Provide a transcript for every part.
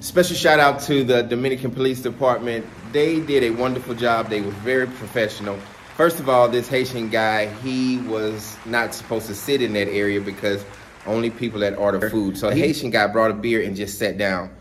Special shout out to the Dominican Police Department. They did a wonderful job. They were very professional. First of all, this Haitian guy, he was not supposed to sit in that area because only people that order food. So the Haitian guy brought a beer and just sat down.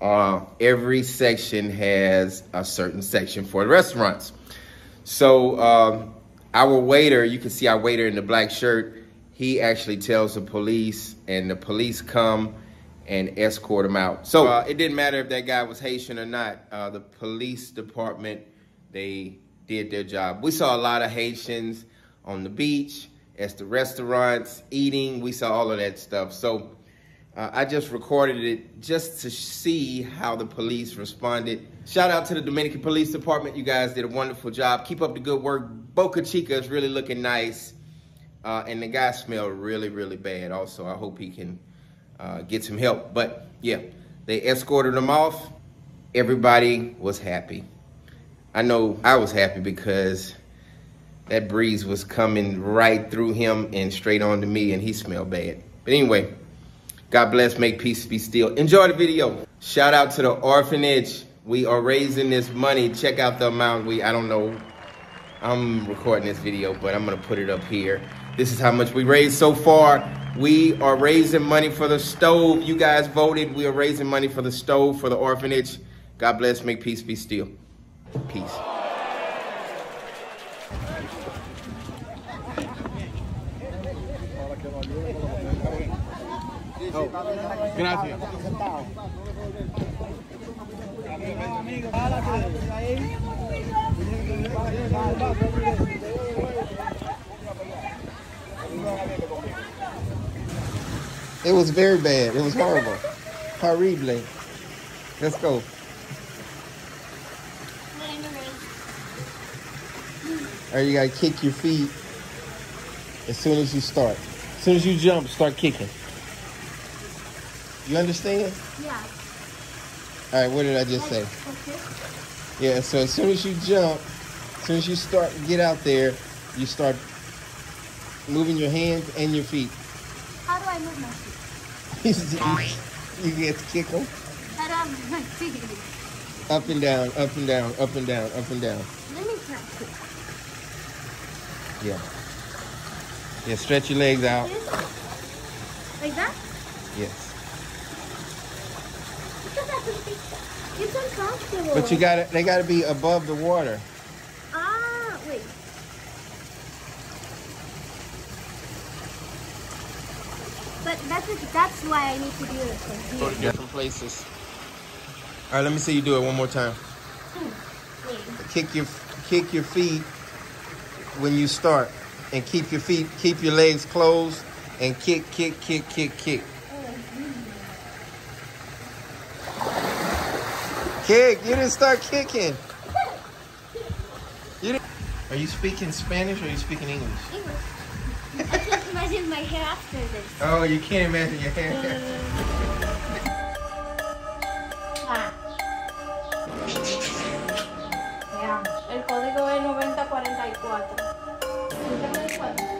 Uh, every section has a certain section for the restaurants. So um, our waiter, you can see our waiter in the black shirt, he actually tells the police and the police come and escort him out. So uh, it didn't matter if that guy was Haitian or not. Uh, the police department, they did their job. We saw a lot of Haitians on the beach, at the restaurants, eating. We saw all of that stuff. So uh, I just recorded it just to see how the police responded. Shout out to the Dominican Police Department. You guys did a wonderful job. Keep up the good work. Boca Chica is really looking nice. Uh, and the guy smelled really, really bad also. I hope he can uh, get some help. But yeah, they escorted him off. Everybody was happy. I know I was happy because that breeze was coming right through him and straight onto me and he smelled bad. But anyway, God bless, make peace be still. Enjoy the video. Shout out to the orphanage. We are raising this money. Check out the amount we, I don't know, I'm recording this video, but I'm gonna put it up here. This is how much we raised so far. We are raising money for the stove. You guys voted. We are raising money for the stove, for the orphanage. God bless, make peace be still. Peace. Gracias. It was very bad. It was horrible. Horrible. Let's go. Or you gotta kick your feet as soon as you start. As soon as you jump, start kicking. You understand? Yeah. All right, what did I just say? Okay. Yeah, so as soon as you jump, as soon as you start get out there, you start moving your hands and your feet. How do I move my feet? you get to kick them How do my feet? up and down, up and down, up and down, up and down. Let me practice. Yeah. Yeah, stretch your legs out. Like that? Yes. Because I think it's uncomfortable. But you gotta they gotta be above the water. But that's that's why I need to do it from Go here. to different places. All right, let me see you do it one more time. Wait. Kick your kick your feet when you start, and keep your feet keep your legs closed, and kick kick kick kick kick. Kick! You didn't start kicking. You didn't. Are you speaking Spanish or are you speaking English? English. imagine my hair after this. Oh, you can't imagine your hair. yeah. El código es 9044. 9044.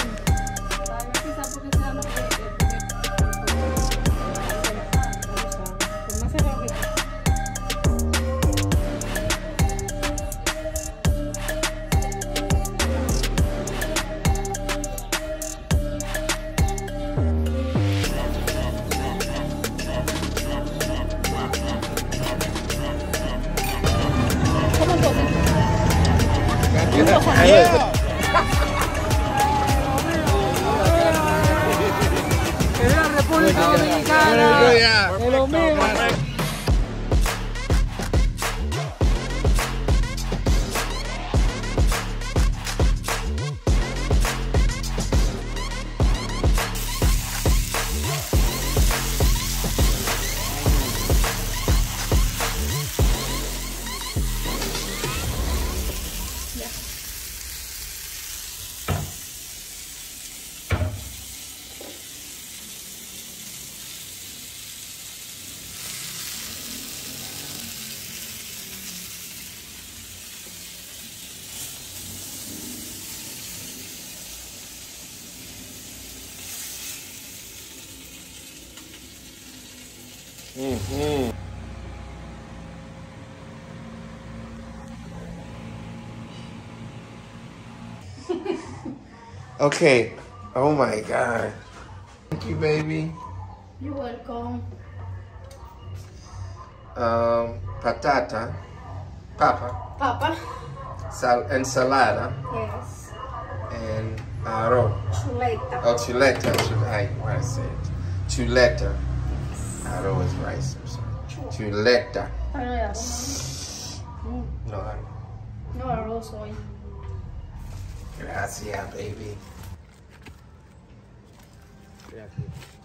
la República Dominicana. Es lo. Okay. Oh my God. Thank you, baby. You're welcome. Um, patata, papa, Papa. sal- ensalada, Yes. and arroz. Chuleta. Oh, chuleta. Chul- I, what I said. Chuleta. Arroz is rice. I'm sorry. Chuleta. Ano yan? No, I- No, arroz hoy. gracias, baby. Gracias.